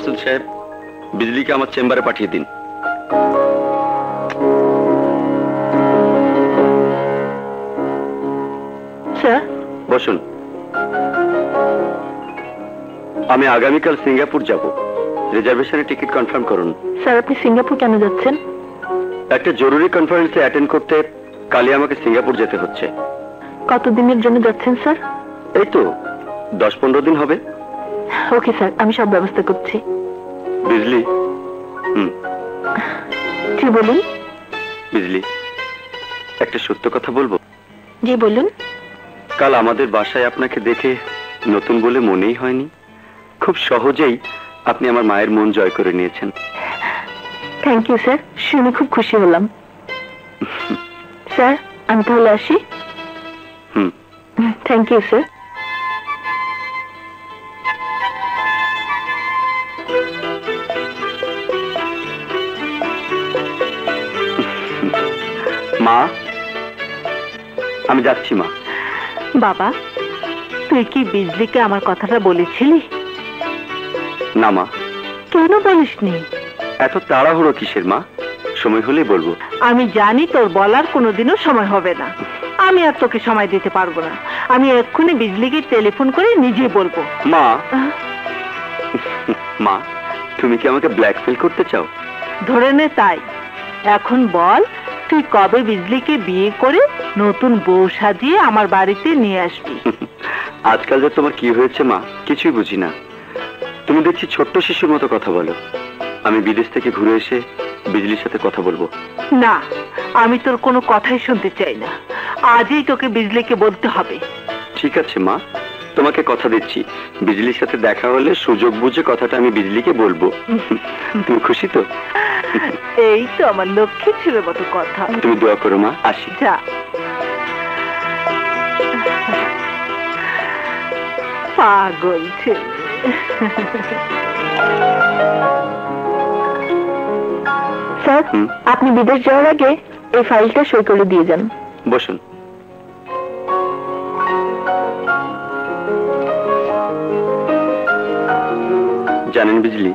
মাসুদ সাহেব বিজলিকে আমার চেম্বারে পাঠিয়ে দিন। বসুন। আমি আগামীকাল সিঙ্গাপুর যাব। রিজার্ভেশনের টিকিট কনফার্ম করুন। স্যার আপনি সিঙ্গাপুর কেন যাচ্ছেন? একটা জরুরি কনফারেন্সে অ্যাটেন্ড করতে কালই আমাকে সিঙ্গাপুর যেতে হচ্ছে। কতদিনের জন্য যাচ্ছেন স্যার? এই তো দশ পনেরো দিন হবে। ওকে স্যার আমি সব ব্যবস্থা করছি। বিজলি হুম। জি বলুন। বিজলি একটা সত্য কথা বলব? জি বলুন। কাল আমাদের বাসায় আপনাকে দেখে নতুন বলে মনেই হয়নি। খুব সহজেই আপনি আমার মায়ের মন জয় করে নিয়েছেন। থ্যাংক ইউ স্যার শুনে খুব খুশি হলাম। স্যার আমি তাহলে আসি। হুম। থ্যাংক ইউ স্যার মা। আমি যাচ্ছি মা। বাবা তুই কি বিজলিকে আমার কথাটা বলেছিলি? না মা। কেন বলিসনি? এত তাড়াহুড়ো কিসের মা? সময় হলেই বলব। আমি জানি তোর বলার কোনোদিনও সময় হবে না। আমি আর তোকে সময় দিতে পারব না। আমি এক্ষুনি বিজলিকে টেলিফোন করে নিজে বলব। মা। মা তুমি কি আমাকে ব্ল্যাকমেল করতে চাও? ধরে নে তাই। এখন বল তুই কবে বিজলিকে বিয়ে করে নতুন বউ সাজিয়ে আমার বাড়িতে নিয়ে আসবি? আজকাল যে তোমার কি হয়েছে মা কিছুই বুঝি না। তুমি দেখছি ছোট্ট শিশুর মতো কথা বলো। আমি বিদেশ থেকে ঘুরে এসে বিজলির সাথে কথা বলব। না আমি তোর কোনো কথাই শুনতে চাই না। আজই তোকে বিজলিকে বলতে হবে। ঠিক আছে মা তোমাকে কথা দিচ্ছি। বিজলির সাথে দেখা হলে সুযোগ বুঝে কথাটা আমি বিজলিকে বলব। তুমি খুশি তো? এই তো আমার লক্ষ্মী ছেলের মতো কথা। তুমি দোয়া করো মা। আসি। যা। পাগল ছেলে। স্যার আপনি বিদেশ যাওয়ার আগে এই ফাইলটা সই করে দিয়ে যান। বসুন। জানেন বিজলি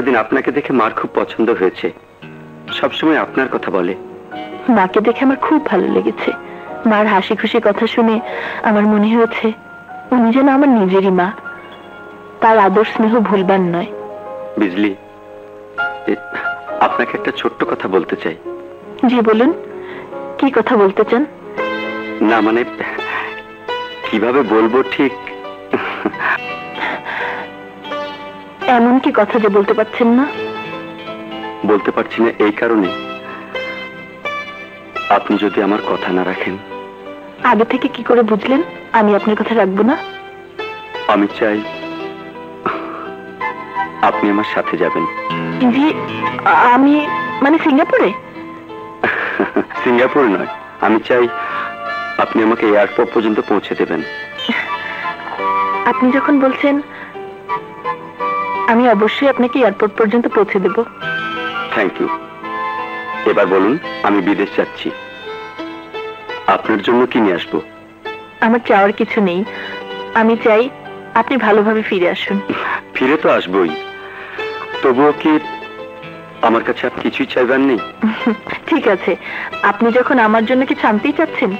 সেদিন আপনাকে দেখে মার খুব পছন্দ হয়েছে। সবসময় আপনার কথা বলে। মাকে দেখে আমার খুব ভালো লেগেছে। মার হাসি খুশি কথা শুনে আমার মনে হয়েছে উনি যেন আমার নিজেরই মা। তার আদর স্নেহ ভুলবার নয়। বিজলি আপনাকে একটা ছোট্ট কথা বলতে চাই। জি বলুন। কি কথা বলতে চান? না মানে কীভাবে বলব ঠিক? এমন কি কথা যে বলতে পারছেন না। বলতে পারছি না এই কারণে। আপনি যদি আমার কথা না রাখেন। আগে থেকে কি করে বুঝলেন আমি আপনার কথা রাখব না? আমি চাই আপনি আমার সাথে যাবেন। জি আমি মানে সিঙ্গাপুরে? সিঙ্গাপুর নয় আমি চাই আপনি আমাকে এয়ারপোর্ট পর্যন্ত পৌঁছে দেবেন। আপনি যখন বলছেন আমি অবশ্যই আপনাকে এয়ারপোর্ট পর্যন্ত পৌঁছে দেব। থ্যাংক ইউ এবার বলুন আমি বিদেশ যাচ্ছি। আপনার জন্য কি নিয়ে আসব? আমার চাওয়ার কিছু নেই। আমি চাই আপনি ভালোভাবে ফিরে আসুন। ফিরে তো আসবই। তবুও কি আমার কাছে আপনি কিছুই চাইবার নেই? ঠিক আছে। আপনি যখন আমার জন্য কিছু আনতেই চাচ্ছেন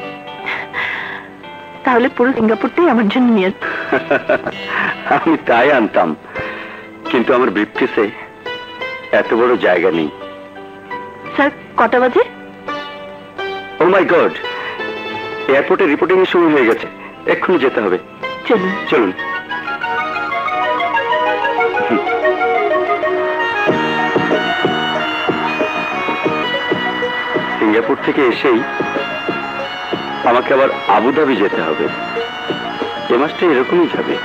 তাহলে পুরো সিঙ্গাপুরটাই আমার জন্য নিয়ে। আমি তাই আনতাম। কিন্তু আমার ব্রিফকেসে এত বড় জায়গা নেই। স্যার কটা বাজে? ও মাই গড এয়ারপোর্টে রিপোর্টিং এর সময় হয়ে গেছে। এক্ষুনি যেতে হবে। চলুন। চলুন। সিঙ্গাপুর থেকে এসেই আমাকে আবার আবুধাবি যেতে হবে। এ মাসটা এরকমই যাবে।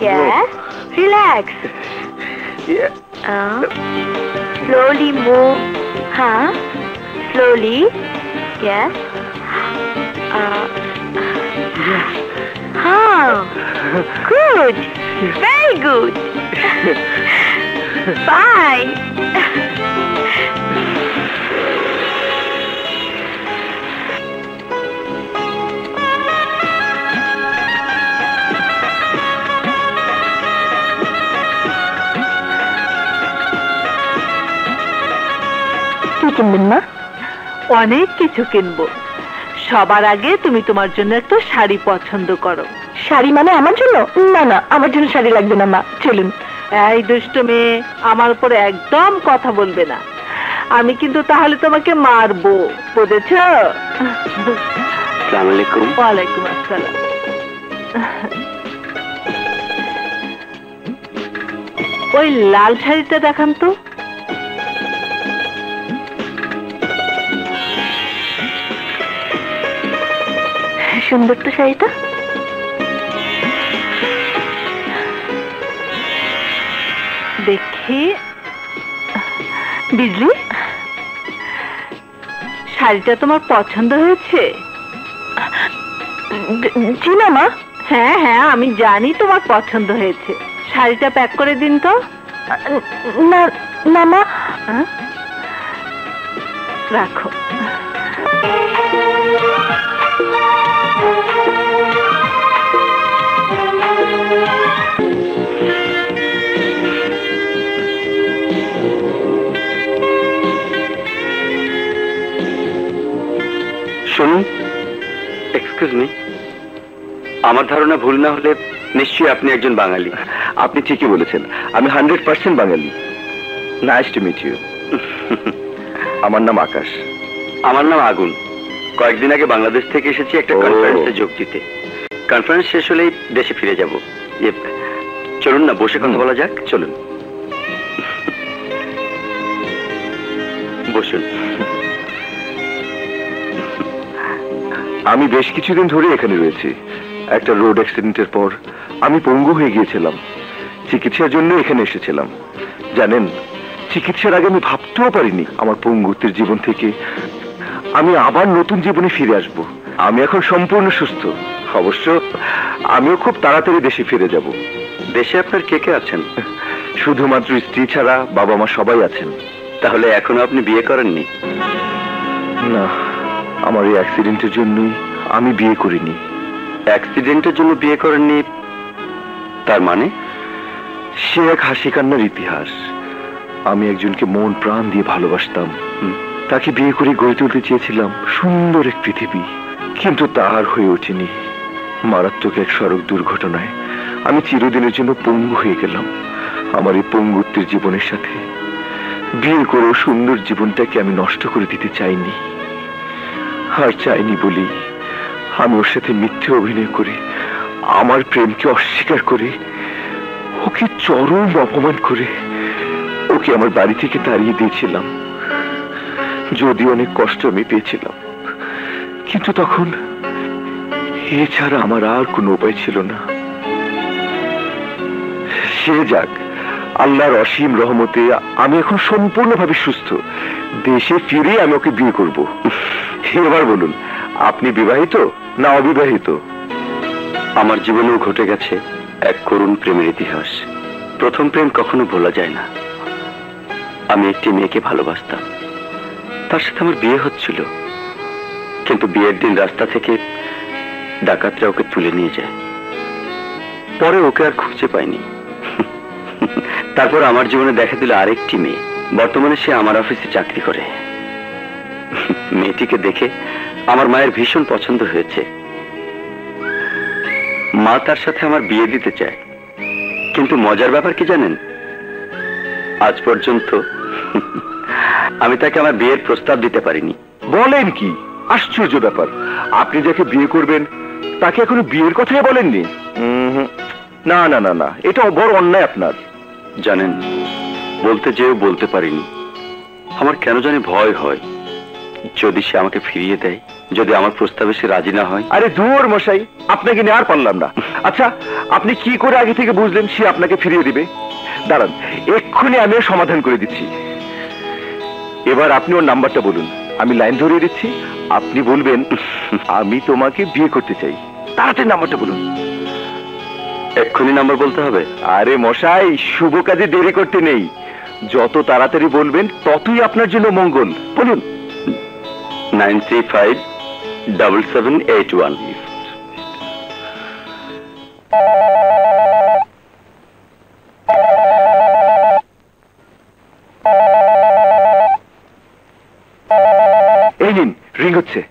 Yes. Relax. Uh, slowly move. Huh? Slowly. Yes. Uh, huh. Good. Very good. Bye. কিনবেন মা অনেক কিছু কিনবো। সবার আগে তুমি তোমার জন্য একটা শাড়ি পছন্দ করো। শাড়ি মানে আমার জন্য? না না আমার জন্য শাড়ি লাগবে না মা চলুন। এই দুষ্ট মেয়ে আমার উপরে একদম কথা বলবে না। আমি কিন্তু তাহলে তোমাকে মারবো বুঝেছ? ওয়ালাইকুম আসসালাম। ওই লাল শাড়িটা দেখান তো। সুন্দর তো শাড়িটা? দেখি। বিজলি, শাড়িটা তোমার পছন্দ হয়েছে? না মা। হ্যাঁ হ্যাঁ আমি জানি তোমার পছন্দ হয়েছে। শাড়িটা প্যাক করে দিন তো। না না মা। হ্যাঁ? রাখো। শুনুন এক্সকিউজ মি আমার ধারণা ভুল না হলে নিশ্চয়ই আপনি একজন বাঙালি। আপনি ঠিকই বলেছেন আমি hundred percent Bangali. Nice to meet you আমার নাম আকাশ। আমার নাম আগুন। কয়েকদিন আগে বাংলাদেশ থেকে এসেছি একটা কনফারেন্সে যোগ দিতে। কনফারেন্স শেষ হলেই দেশে ফিরে যাব। ইয়ে, চলুন না বসে কথা বলা যাক চলুন। বসুন। আমি বেশ কিছুদিন ধরে এখানে রয়েছি। একটা রোড অ্যাক্সিডেন্টের পর আমি পঙ্গু হয়ে গিয়েছিলাম। চিকিৎসার জন্য এখানে এসেছিলাম। জানেন চিকিৎসার আগে আমি ভাবতেও পারিনি আমার পঙ্গুত্বের জীবন থেকে আমি আবার নতুন জীবনে ফিরে আসব। আমি এখন সম্পূর্ণ সুস্থ। অবশ্য আমিও খুব তাড়াতাড়ি দেশে ফিরে যাব। দেশে আপনার কে কে আছেন? শুধুমাত্র স্ত্রী ছাড়া বাবা মা সবাই আছেন। তাহলে এখনও আপনি বিয়ে করেননি? না আমার এই অ্যাক্সিডেন্টের জন্যই আমি বিয়ে করিনি। অ্যাক্সিডেন্টের জন্য বিয়ে করেননি তার মানে? সে এক হাসি কান্নার ইতিহাস। আমি একজনকে মন প্রাণ দিয়ে ভালোবাসতাম। হুম, তাকে বিয়ে করে গড়ে তুলতে চেয়েছিলাম সুন্দর এক পৃথিবী, কিন্তু তার হয়ে ওঠেনি। মারাত্মক এক সড়ক দুর্ঘটনায় আমি চিরদিনের জন্য পঙ্গু হয়ে গেলাম আমার এই পঙ্গুত্বের জীবনের সাথে। বিয়ে করেও সুন্দর জীবনটাকে আমি নষ্ট করে দিতে চাইনি। আর চাইনি বলি, আমি ওর সাথে মিথ্যে অভিনয় করে, আমার প্রেমকে অস্বীকার করে, ওকে চরম অপমান করে, ওকে আমার বাড়ি থেকে তাড়িয়ে দিয়েছিলাম। যদি অনেক কষ্ট আমি পেয়েছিলাম। কিন্তু তখন এছাড়া আমার আর কোনো উপায় ছিল না। সে যাক, আল্লাহর অসীম রহমতে আমি এখন সম্পূর্ণভাবে সুস্থ। দেশে ফিরে আমি ওকে বিয়ে করব। এবার বলুন, আপনি বিবাহিত না অবিবাহিত? আমার জীবনেও ঘটে গেছে এক করুণ প্রেমের ইতিহাস। প্রথম প্রেম কখনো ভোলা যায় না। আমি একটি মেয়েকে ভালোবাসতাম। তার সাথে আমার বিয়ে হচ্ছিল। কিন্তু বিয়ের দিন রাস্তা থেকে ডাকাতরা ওকে তুলে নিয়ে যায়। পরে ওকে আর খুঁজে পাইনি। তারপর আমার জীবনে দেখা দিল আরেকটি মেয়ে। বর্তমানে সে আমার অফিসে চাকরি করে। মেয়েটিকে দেখে আমার মায়ের ভীষণ পছন্দ হয়েছে। মা তার সাথে আমার বিয়ে দিতে চায়। কিন্তু মজার ব্যাপার কি জানেন? আজ পর্যন্ত আমি তাকে আমার বিয়ের প্রস্তাব দিতে পারিনি। বলেন কি? আশ্চর্য ব্যাপার। আপনি যাকে বিয়ে করবেন, তাকে এখনও বিয়ের কথাই বলেননি? না না না না, এটা বড় অন্যায় আপনার। জানেন, বলতে যেও বলতে পারিনি। আমার কেন জানি ভয় হয়। যদি সে আমাকে ফিরিয়ে দেয়, যদি আমার প্রস্তাবে সে রাজি না হয়। আরে দূর মশাই, আপনাকে নিয়ে আর পারলাম না। আচ্ছা আপনি কি করে আগে থেকে বুঝলেন সে আপনাকে ফিরিয়ে দিবে? দাঁড়ান, এক্ষুনি আমি সমাধান করে দিচ্ছি। এবার আপনি ওর নাম্বারটা বলুন। আমি লাইন ধরিয়ে দিচ্ছি আপনি বলবেন আমি তোমাকে বিয়ে করতে চাই। তাড়াতাড়ি নাম্বারটা বলুন। এক্ষুনি নাম্বার বলতে হবে। আরে মশাই শুভ কাজে দেরি করতে নেই। যত তাড়াতাড়ি বলবেন ততই আপনার জন্য মঙ্গল। বলুন। Nine three five double seven eight one ring হচ্ছে।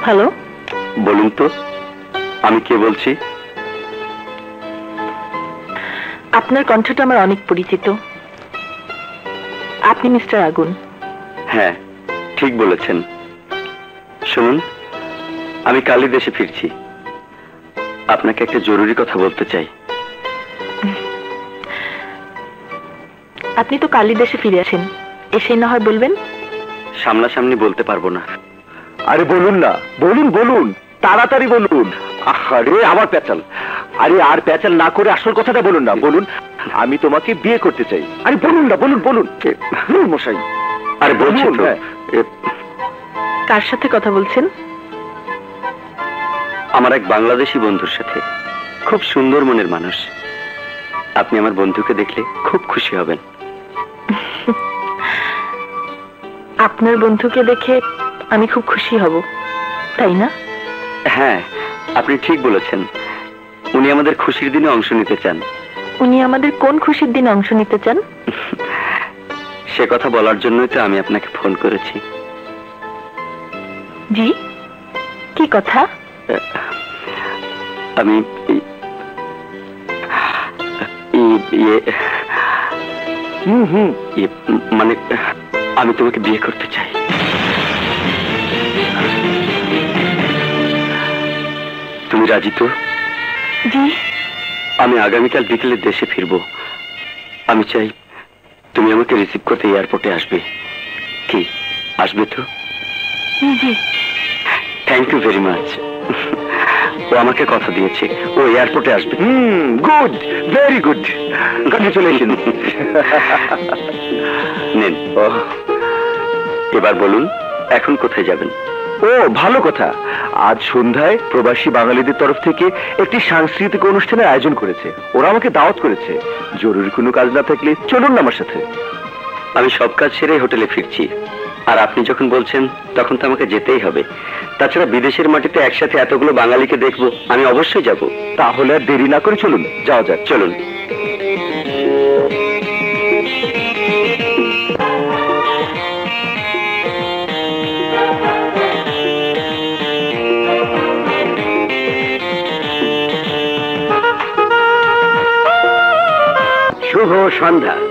হ্যালো? বলুন তো আমি কে বলছি? আপনার কণ্ঠটা আমার অনেক পরিচিত। আপনি মিস্টার আগুন। হ্যাঁ ঠিক বলেছেন। শুনুন আমি কালই দেশে ফিরছি। আপনাকে একটা জরুরি কথা বলতে চাই। আপনি তো কালি দেশে ফিরে আসেন। এসে না হয় বলবেন? সামনাসামনি বলতে পারব না। আরে বলুন না বলুন বলুন তাড়াতাড়ি বলুন। আরে আবার প্যাচাল। আরে আর প্যাচাল না করে আসল কথাটা বলুন না বলুন আমি তোমাকে বিয়ে করতে চাই। আরে বলুন না বলুন বলুন। বলুন মশাই। আরে বলুন, তো। হ্যাঁ। কার সাথে কথা বলছেন? আমার এক বাংলাদেশি বন্ধুর সাথে। খুব সুন্দর মনের মানুষ। আপনি আমার বন্ধুকে দেখলে খুব খুশি হবেন। আপনার বন্ধুকে দেখে আমি খুব খুশি হব তাই না? হ্যাঁ আপনি ঠিক বলেছেন। উনি আমাদের খুশির দিনে অংশ নিতে চান। উনি আমাদের কোন খুশির দিনে অংশ নিতে চান? সে কথা বলার জন্যই তো আমি আপনাকে ফোন করেছি। জি? কি কথা? আমি ই- ই- হুম হুম মানে আমি তোমাকে বিয়ে করতে চাই। তুমি রাজি তো? জি। আমি আগামীকাল বিকেলে দেশে ফিরবো। আমি চাই তুমি আমাকে রিসিভ করতে এয়ারপোর্টে আসবে। কি আসবে তো? থ্যাংক ইউ ভেরি মাচ ও আমাকে কথা দিয়েছে। ও এয়ারপোর্টে আসবে। হুম গুড ভেরি গুড কংগ্রেচুলেশন নেন। এবার বলুন, এখন কোথায় যাবেন? ও, ভালো কথা। আজ সন্ধ্যায় প্রবাসী বাঙালিদের তরফ থেকে একটি সাংস্কৃতিক অনুষ্ঠানের আয়োজন করেছে। ওরা আমাকে দাওয়াত করেছে। জরুরি কোনো কাজ না থাকলে চলুন না আমার সাথে। আমি সব কাজ সেরে হোটেলে ফিরছি। আর আপনি যখন বলছেন, তখন তো আমাকে যেতেই হবে। তাছাড়া বিদেশের মাটিতে একসাথে এতগুলো বাঙালিকে দেখব, আমি অবশ্যই যাব। তাহলে আর দেরি না করে চলুন। যাওয়া যাক, চলুন। সন্ধ্যা